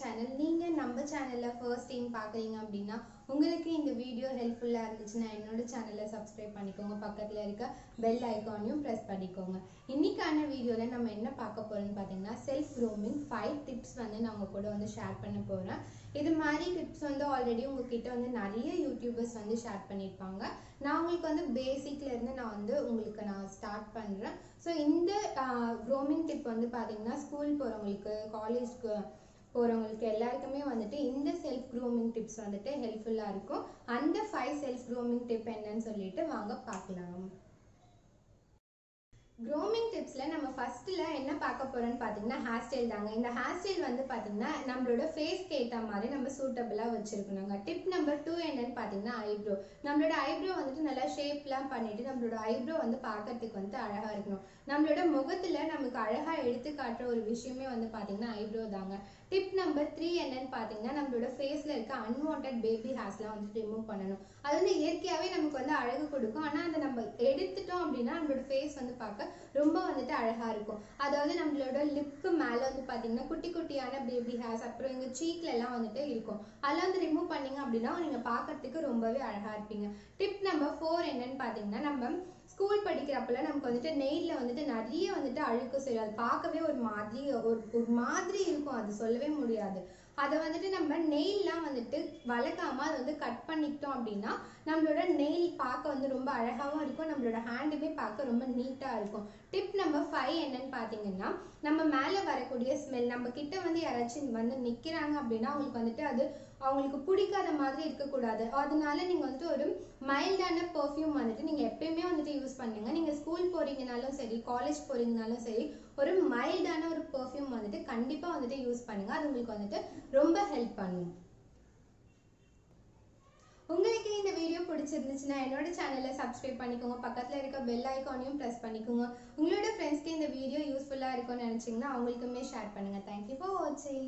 Channel நீங்கள் நம்ம சேனலில் ஃபர்ஸ்ட் டைம் பார்க்குறீங்க அப்படின்னா உங்களுக்கு இந்த வீடியோ ஹெல்ப்ஃபுல்லாக இருந்துச்சுன்னா என்னோட சேனலை சப்ஸ்கிரைப் பண்ணிக்கோங்க. பக்கத்தில் இருக்க பெல் ஐக்கானையும் ப்ரெஸ் பண்ணிக்கோங்க. இன்னைக்கான வீடியோவில் நம்ம என்ன பார்க்க போகிறோம்னு பார்த்தீங்கன்னா செல்ஃப் க்ரூமிங் ஃபைவ் டிப்ஸ் வந்து நான் உங்கள் கூட வந்து ஷேர் பண்ண போகிறேன் இது மாதிரி டிப்ஸ் வந்து ஆல்ரெடி உங்ககிட்ட வந்து நிறைய யூடியூபர்ஸ் வந்து ஷேர் பண்ணியிருப்பாங்க நான் உங்களுக்கு வந்து பேசிக்லேருந்து நான் வந்து உங்களுக்கு நான் ஸ்டார்ட் பண்ணுறேன் ஸோ இந்த க்ரோமிங் டிப் வந்து பார்த்தீங்கன்னா ஸ்கூல் போகிறவங்களுக்கு காலேஜ்க்கு போகிறவங்களுக்கு எல்லாருக்குமே வந்துட்டு இந்த செல்ஃப் க்ரூமிங் டிப்ஸ் வந்துட்டு ஹெல்ப்ஃபுல்லாக இருக்கும். அந்த ஃபைவ் செல்ஃப் க்ரூமிங் டிப் என்னன்னு சொல்லிட்டு வாங்க பார்க்கலாம். க்ரூமிங் டிப்ஸில் நம்ம ஃபஸ்ட்டில் என்ன பார்க்க போகிறோம்னு பார்த்தீங்கன்னா ஹேர் ஸ்டைல் தாங்க. இந்த ஹேர் ஸ்டைல் வந்து பார்த்தீங்கன்னா நம்மளோட ஃபேஸ்க்கு ஏற்ற மாதிரி நம்ம சூட்டபிளாக வச்சுருக்கணுங்க டிப் நம்பர் டூ என்னன்னு பார்த்தீங்கன்னா ஐப்ரோ நம்மளோட ஐப்ரோ வந்துட்டு நல்லா ஷேப்லாம் பண்ணிவிட்டு நம்மளோட ஐப்ரோ வந்து பார்க்கறதுக்கு வந்து அழகாக இருக்கணும். நம்மளோட முகத்தில் நமக்கு அழகாக எடுத்து காட்டுற ஒரு விஷயமே வந்து பார்த்தீங்கன்னா ஐப்ரோ தாங்க. டிப் நம்பர் த்ரீ என்னன்னு பார்த்தீங்கன்னா நம்மளோட ஃபேஸில் இருக்க அன்வான்ட் பேபி ஹேர்ஸ்லாம் வந்துட்டு ரிமூவ் பண்ணணும். அது வந்து இயற்கையாகவே நமக்கு வந்து அழகு கொடுக்கும். ஆனால் அதை நம்ம எடுத்துட்டோம் அப்படின்னா நம்மளோட ஃபேஸ் வந்து பார்க்க ரொம்ப வந்துட்டு அழகாக இருக்கும். அதாவது நம்மளோட லிப்க்கு மேலே வந்து பார்த்தீங்கன்னா குட்டி குட்டியான பேபி ஹேர்ஸ் அப்புறம் எங்கள் சீக்ல எல்லாம் வந்துட்டு இருக்கும். அதெல்லாம் வந்து ரிமூவ் பண்ணீங்க அப்படின்னா நீங்கள் பார்க்கறதுக்கு ரொம்பவே அழகாக இருப்பீங்க. டிப் நம்பர் ஃபோர் என்னன்னு பார்த்தீங்கன்னா நம்ம ஸ்கூல் படிக்கிறப்பல நமக்கு வந்துட்டு நெயிலில் வந்துட்டு நிறைய வந்துட்டு அழுக்கு செய்யும் அது பார்க்கவே ஒரு மாதிரி ஒரு ஒரு மாதிரி இருக்கும். அது சொல்லவே முடியாது. அதை வந்துட்டு நம்ம நெயில்லாம் வந்துட்டு வளர்க்காம அதை வந்து கட் பண்ணிக்கிட்டோம் அப்படின்னா நம்மளோட நெயில் பார்க்க வந்து ரொம்ப அழகாகவும் இருக்கும். நம்மளோட ஹேண்டுமே பார்க்க ரொம்ப நீட்டாக இருக்கும். டிப் நம்பர் ஃபைவ் என்னன்னு பார்த்தீங்கன்னா நம்ம மேலே வரக்கூடிய ஸ்மெல் நம்ம கிட்ட வந்து யாராச்சும் வந்து நிற்கிறாங்க அப்படின்னா அவங்களுக்கு வந்துட்டு அது அவங்களுக்கு பிடிக்காத மாதிரி இருக்கக்கூடாது. அதனால நீங்கள் வந்துட்டு ஒரு மைல்டான பர்ஃப்யூம் வந்துட்டு நீங்கள் எப்பயுமே வந்துட்டு யூஸ் பண்ணுங்க. நீங்கள் ஸ்கூல் போகிறீங்கனாலும் சரி காலேஜ் போகிறீங்கனாலும் சரி ஒரு மைல்டான ஒரு கண்டிப்பாக வந்துட்டு யூஸ் பண்ணுங்கள் அது உங்களுக்கு வந்துட்டு ரொம்ப ஹெல்ப் பண்ணும். உங்களுக்கு இந்த வீடியோ பிடிச்சிருந்துச்சுன்னா என்னோட சேனலை சப்ஸ்கிரைப் பண்ணிக்கோங்க. பக்கத்தில் இருக்க பெல் ஐக்கானையும் ப்ரெஸ் பண்ணிக்கோங்க. உங்களோட ஃப்ரெண்ட்ஸ்க்கு இந்த வீடியோ யூஸ்ஃபுல்லாக இருக்கும்னு நினச்சிங்கன்னா அவங்களுக்குமே ஷேர் பண்ணுங்கள் தேங்க்யூ ஃபார் வாட்சிங்